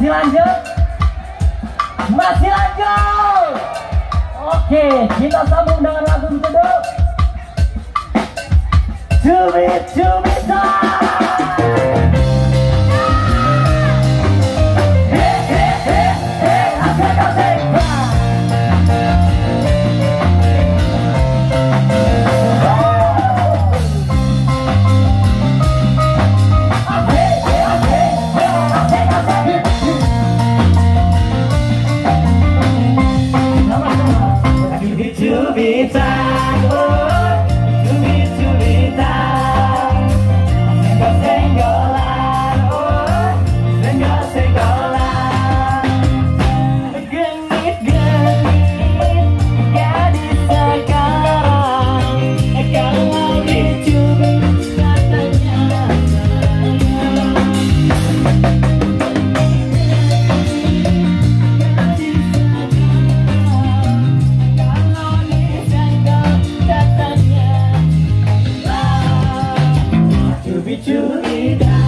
Masih lanjut? Masih lanjut? Oke, kita sambung dengan lagu kedua. Cumi Cumi Time. biết rằng ơi vida.